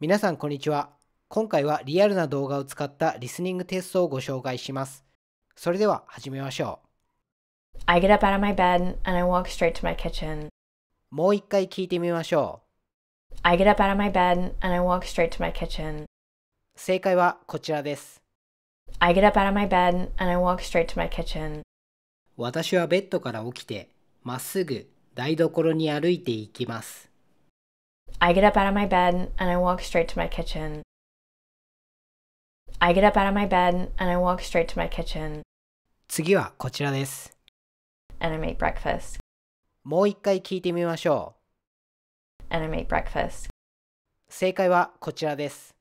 皆さんこんにちは。今回はリアルな動画を使ったリスニングテストをご紹介します。それでは始めましょ I get up out of my bed and I walk straight to my kitchen. う。もう一回聞いてみましょ I get up out of my bed and I walk straight to my kitchen. う。正解はこちらです。I get up out of my bed and I walk straight to my kitchen. 私はベッドから起きて、まっすぐ台所に歩いていきます。I get up out of my bed and I walk straight to my kitchen. I get up out of my bed and I walk straight to my kitchen 次はこちらです。and I make breakfast. もう一回聞いてみましょ And I make breakfast. う。正解はこちらです。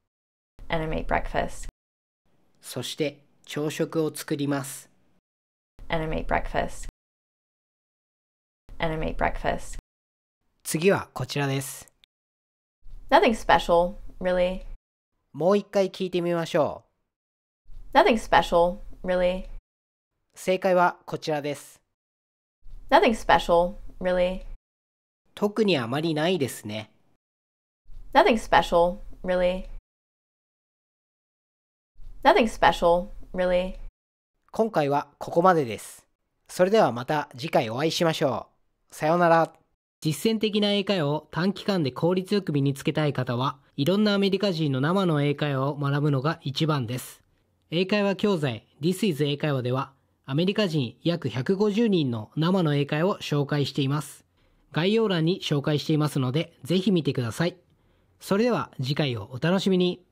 And I make breakfast. そして朝食を作ります。And I make breakfast. And I make breakfast. 次はこちらです。Nothing special, really. もう一回聞いてみましょ Nothing special, really. う。正解はこちらです。Nothing special, really. 特にあまりないですね。Nothing special, really. Nothing special, really. 今回はここまでです。それではまた次回お会いしましょう。さようなら。実践的な英会話を短期間で効率よく身につけたい方は、いろんなアメリカ人の生の英会話を学ぶのが一番です。英会話教材 This is 英会話では、アメリカ人約150人の生の英会話を紹介しています。概要欄に紹介していますので、ぜひ見てください。それでは次回をお楽しみに。